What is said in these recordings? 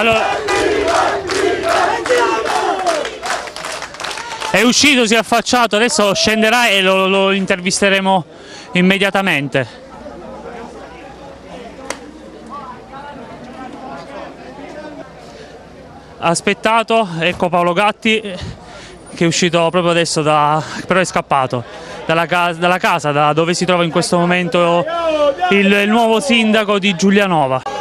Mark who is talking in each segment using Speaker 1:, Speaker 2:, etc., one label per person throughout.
Speaker 1: Allora... È uscito, si è affacciato, adesso scenderà e lo, lo intervisteremo immediatamente. aspettato, ecco Paolo Gatti che è uscito proprio adesso, da, però è scappato dalla, casa, dalla casa da dove si trova in questo momento il, il nuovo sindaco di Giulianova.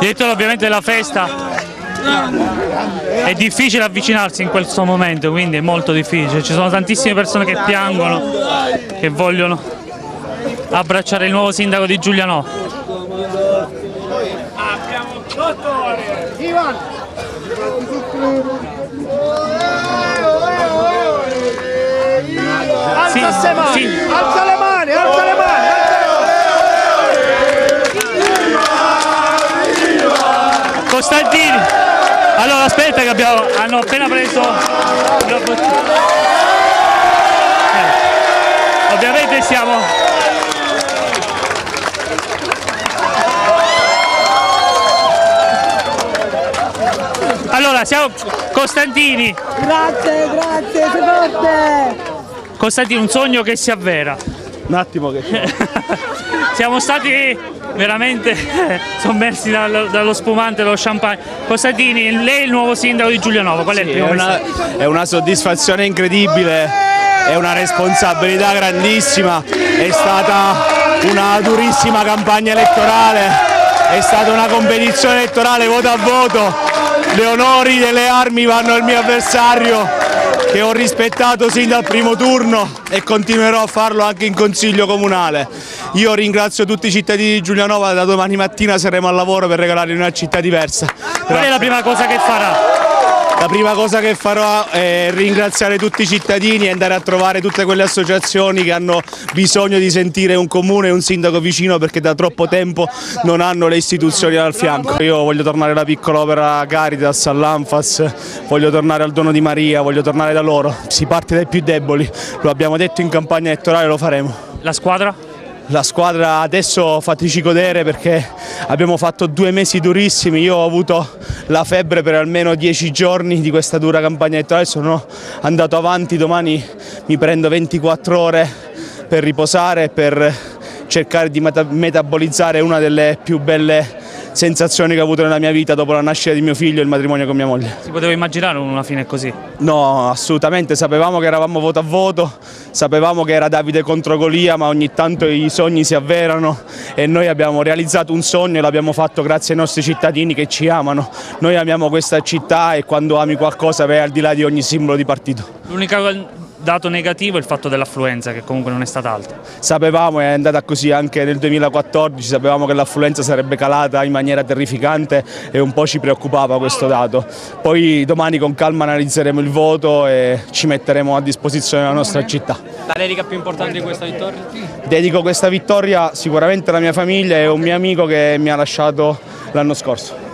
Speaker 1: Dietro ovviamente della festa è difficile avvicinarsi in questo momento, quindi è molto difficile. Ci sono tantissime persone che piangono, che vogliono abbracciare il nuovo sindaco di Giuliano. Abbiamo 8 ore. Ivan!
Speaker 2: Alza le mani, alza le mani, alza le mani.
Speaker 1: Costantini. Allora aspetta che abbiamo, hanno appena preso eh. Ovviamente siamo Allora siamo Costantini.
Speaker 3: Grazie, grazie, sei forte.
Speaker 1: Costantino, un sogno che si avvera.
Speaker 2: Un attimo che...
Speaker 1: Siamo stati veramente sommersi dallo, dallo, spumante, dallo champagne. Costantini, lei è il nuovo sindaco di Giulianova, qual è
Speaker 2: sì,
Speaker 1: il primo
Speaker 2: è una, è una soddisfazione incredibile, è una responsabilità grandissima, è stata una durissima campagna elettorale, è stata una competizione elettorale voto a voto, le onori delle armi vanno al mio avversario che ho rispettato sin dal primo turno e continuerò a farlo anche in consiglio comunale. Io ringrazio tutti i cittadini di Giulianova, da domani mattina saremo al lavoro per regalargli una città diversa.
Speaker 1: Qual è la prima cosa che farà?
Speaker 2: La prima cosa che farò è ringraziare tutti i cittadini e andare a trovare tutte quelle associazioni che hanno bisogno di sentire un comune e un sindaco vicino perché da troppo tempo non hanno le istituzioni al fianco. Io voglio tornare alla piccola opera Caritas, all'Anfas, voglio tornare al dono di Maria, voglio tornare da loro. Si parte dai più deboli, lo abbiamo detto in campagna elettorale, lo faremo.
Speaker 1: La squadra?
Speaker 2: La squadra adesso fateci godere perché abbiamo fatto due mesi durissimi, io ho avuto la febbre per almeno dieci giorni di questa dura campagna elettorale, sono andato avanti, domani mi prendo 24 ore per riposare per cercare di metabolizzare una delle più belle sensazioni che ho avuto nella mia vita dopo la nascita di mio figlio e il matrimonio con mia moglie.
Speaker 1: Si poteva immaginare una fine così?
Speaker 2: No, assolutamente, sapevamo che eravamo voto a voto, sapevamo che era Davide contro Golia, ma ogni tanto i sogni si avverano e noi abbiamo realizzato un sogno e l'abbiamo fatto grazie ai nostri cittadini che ci amano. Noi amiamo questa città e quando ami qualcosa vai al di là di ogni simbolo di partito.
Speaker 1: L'unica dato negativo è il fatto dell'affluenza che comunque non è stata alta.
Speaker 2: Sapevamo, è andata così anche nel 2014, sapevamo che l'affluenza sarebbe calata in maniera terrificante e un po' ci preoccupava questo dato. Poi domani con calma analizzeremo il voto e ci metteremo a disposizione della nostra città.
Speaker 1: La dedica più importante di questa vittoria?
Speaker 2: Dedico questa vittoria sicuramente alla mia famiglia e a un mio amico che mi ha lasciato l'anno scorso.